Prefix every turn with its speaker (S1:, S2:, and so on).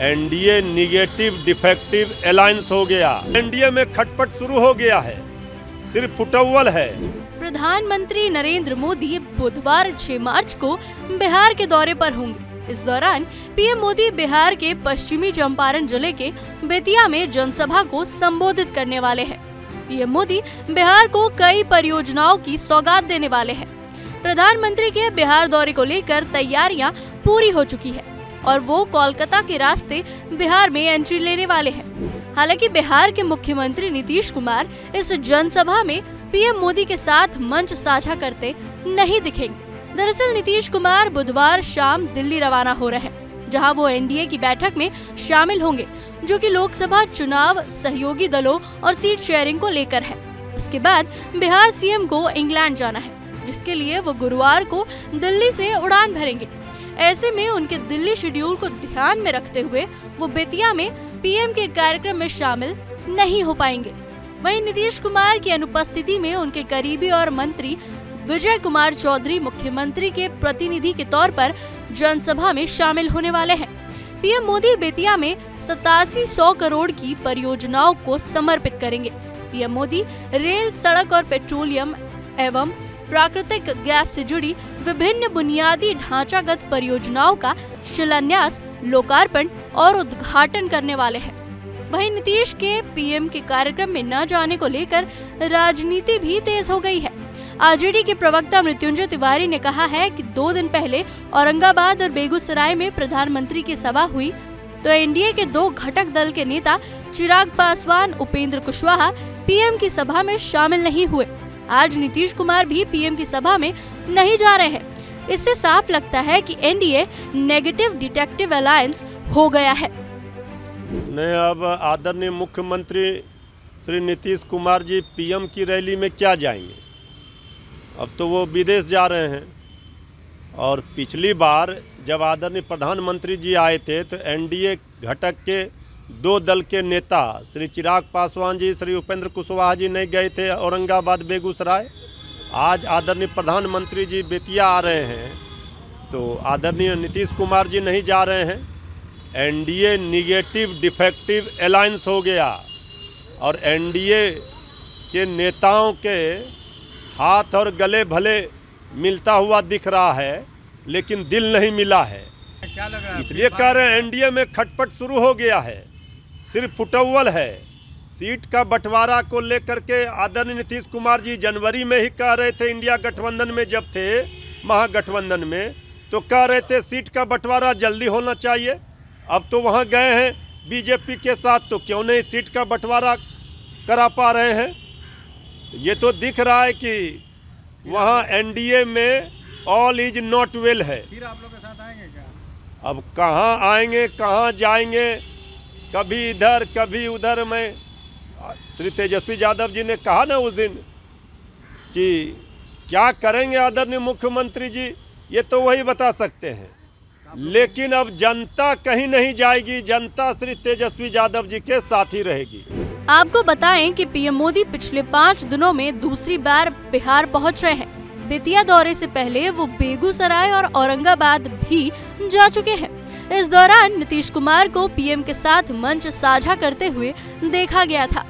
S1: NDA negative, defective alliance हो गया। NDA में खटपट शुरू हो गया है। सिर्फ़ फुटअव्वल है।
S2: प्रधानमंत्री नरेंद्र मोदी बुधवार 6 मार्च को बिहार के दौरे पर होंगे। इस दौरान पीएम मोदी बिहार के पश्चिमी चंपारण ज़िले के बेतिया में जनसभा को संबोधित करने वाले हैं। पीएम मोदी बिहार को कई परियोजनाओं की सौगात देने वाले हैं। प्रधानमंत्री के बिहार दौरे को लेकर तैयारियाँ पूरी हो चुकी है। और वो कोलकाता के रास्ते बिहार में एंट्री लेने वाले हैं। हालाँकि बिहार के मुख्यमंत्री नीतीश कुमार इस जनसभा में पीएम मोदी के साथ मंच साझा करते नहीं दिखेंगे। दरअसल नीतीश कुमार बुधवार शाम दिल्ली रवाना हो रहे हैं, जहाँ वो एनडीए की बैठक में शामिल होंगे, जो कि लोकसभा चुनाव सहयोगी दलों और सीट शेयरिंग को लेकर है। उसके बाद बिहार सीएम को इंग्लैंड जाना है, जिसके लिए वो गुरुवार को दिल्ली से उड़ान भरेंगे। ऐसे में उनके दिल्ली शेड्यूल को ध्यान में रखते हुए वो बेतिया में पीएम के कार्यक्रम में शामिल नहीं हो पाएँगे। वहीं नीतीश कुमार की अनुपस्थिति में उनके करीबी और मंत्री विजय कुमार चौधरी मुख्यमंत्री के प्रतिनिधि के तौर पर जनसभा में शामिल होने वाले हैं। पीएम मोदी बेतिया में सतासी सौ करोड़ की परियोजनाओं को समर्पित करेंगे। पीएम मोदी रेल, सड़क और पेट्रोलियम एवं प्राकृतिक गैस से जुड़ी विभिन्न बुनियादी ढांचागत परियोजनाओं का शिलान्यास, लोकार्पण और उद्घाटन करने वाले हैं। वहीं नीतीश के पीएम के कार्यक्रम में न जाने को लेकर राजनीति भी तेज हो गई है। आरजेडी के प्रवक्ता मृत्युंजय तिवारी ने कहा है कि दो दिन पहले औरंगाबाद और बेगूसराय में प्रधानमंत्री की सभा हुई तो एनडीए के दो घटक दल के नेता चिराग पासवान, उपेंद्र कुशवाहा पीएम की सभा में शामिल नहीं हुए। आज नीतीश कुमार भी पीएम की सभा में नहीं जा रहे हैं। इससे साफ़ लगता है कि एनडीए नेगेटिव डिटेक्टिव अलायंस हो गया है।
S1: नहीं, अब आदरणीय मुख्यमंत्री श्री नीतीश कुमार जी पीएम की रैली में क्या जाएँगे? अब तो वो विदेश जा रहे हैं। और पिछली बार जब आदरणीय प्रधानमंत्री जी आए थे तो एनडीए घटक के दो दल के नेता श्री चिराग पासवान जी श्री उपेंद्र कुशवाहा जी नहीं गए थे औरंगाबाद बेगूसराय। आज आदरणीय प्रधानमंत्री जी बेतिया आ रहे हैं तो आदरणीय नीतीश कुमार जी नहीं जा रहे हैं। एनडीए निगेटिव डिफेक्टिव अलायंस हो गया और एनडीए के नेताओं के हाथ और गले भले मिलता हुआ दिख रहा है लेकिन दिल नहीं मिला है।
S3: है
S1: इसलिए कह रहे हैं एनडीए में खटपट शुरू हो गया है। सिर्फ़ फुटअव्वल है। सीट का बंटवारा को लेकर के आदरणीय नीतीश कुमार जी जनवरी में ही कह रहे थे इंडिया गठबंधन में जब थे महागठबंधन में तो कह रहे थे सीट का बंटवारा जल्दी होना चाहिए। अब तो वहाँ गए हैं बीजेपी के साथ तो क्यों नहीं सीट का बंटवारा करा पा रहे हैं? तो ये तो दिख रहा है कि वहाँ एनडीए में ऑल इज़ नॉट वेल है।
S3: फिर आप लोग के साथ आएँगे क्या?
S1: अब कहाँ आएँगे कहाँ जाएँगे? कभी इधर, कभी उधर मैं, श्री तेजस्वी यादव जी ने कहा ना उस दिन कि क्या करेंगे आदरणीय मुख्यमंत्री जी, ये तो वही बता सकते हैं। लेकिन अब जनता कहीं नहीं जाएगी, जनता श्री तेजस्वी यादव जी के साथ ही रहेगी।
S2: आपको बताएँ कि पीएम मोदी पिछले पाँच दिनों में दूसरी बार बिहार पहुँच रहे हैं। बेतिया दौरे से पहले वो बेगूसराय और औरंगाबाद भी जा चुके हैं। इस दौरान नीतीश कुमार को पीएम के साथ मंच साझा करते हुए देखा गया था।